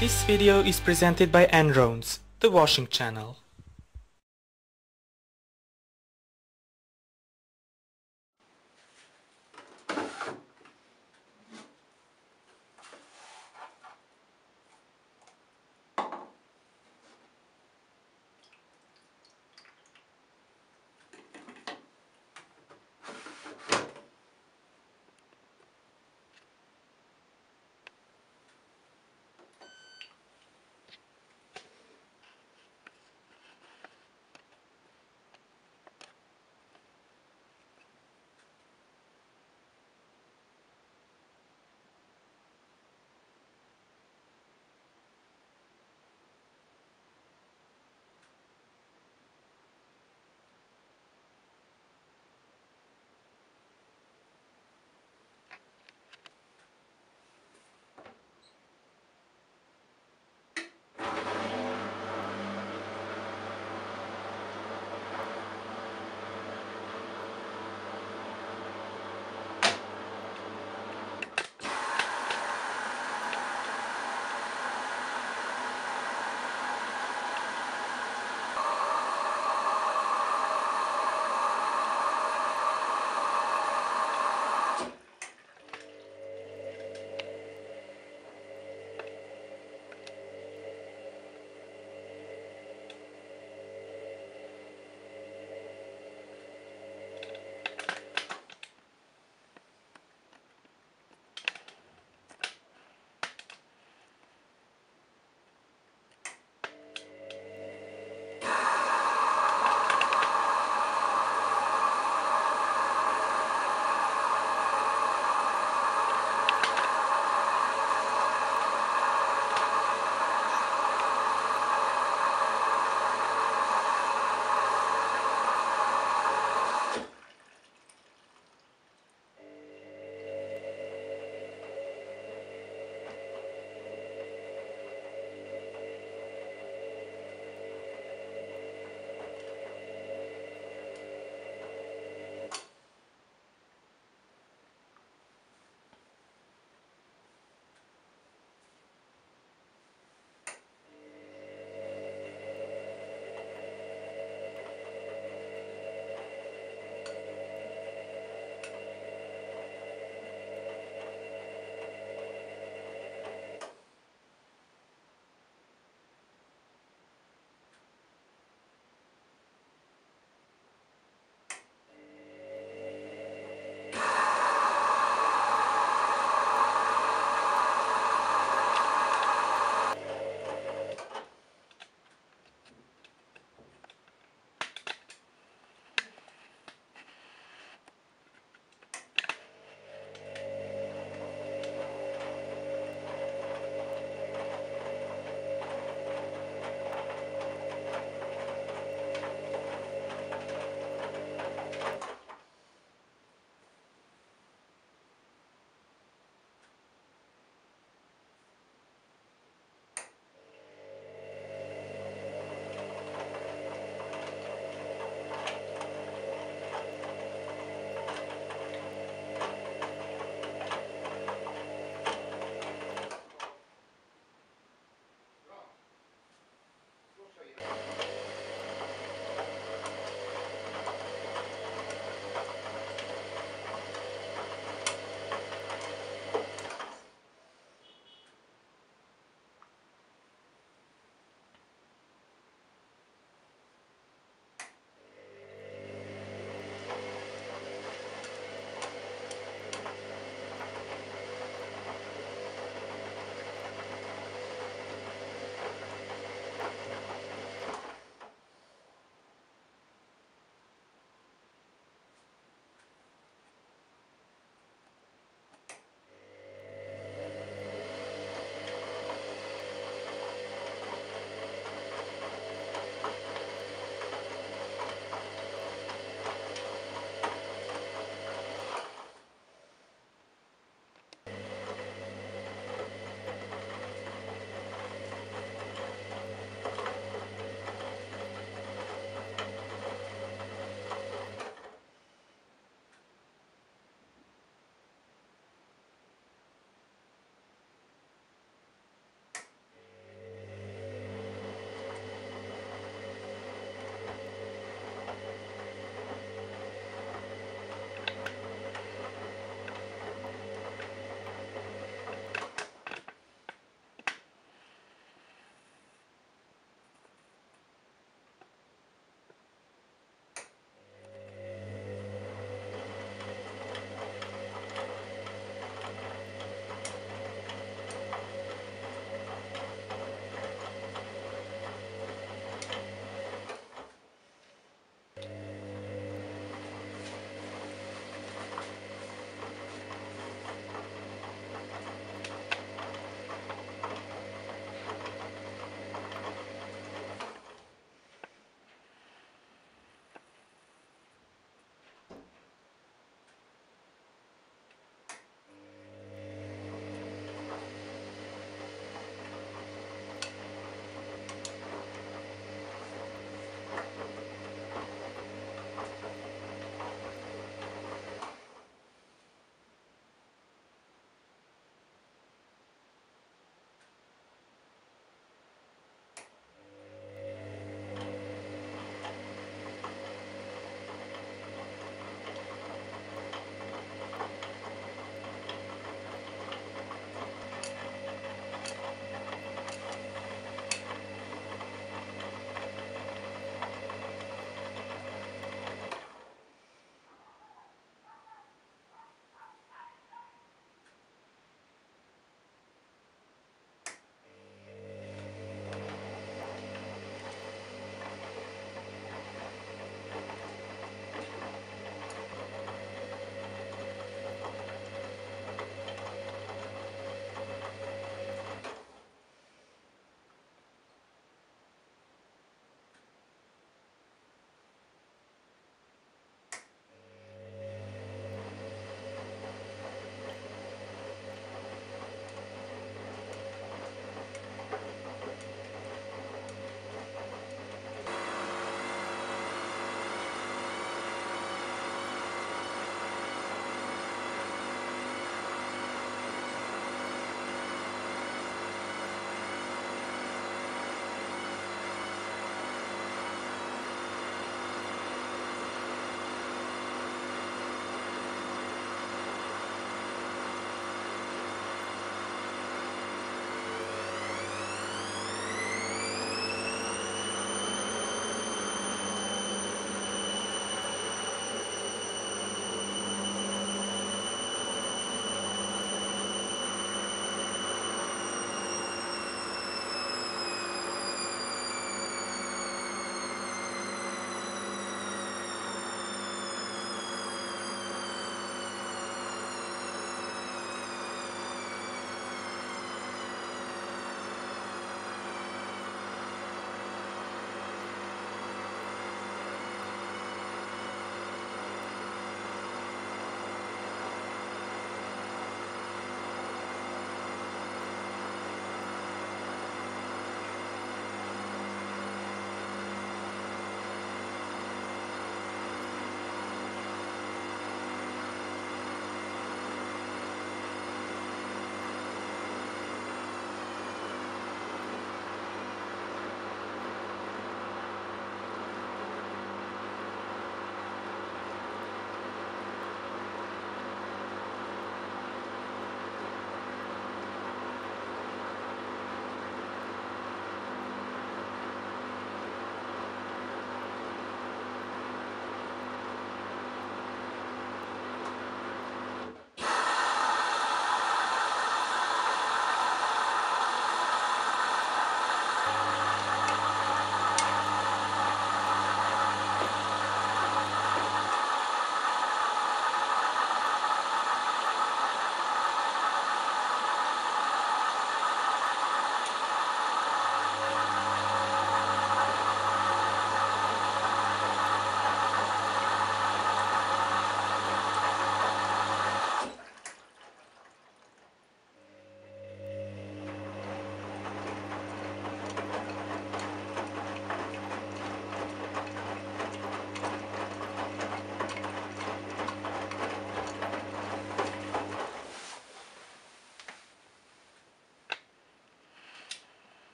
This video is presented by Enrons, the washing channel.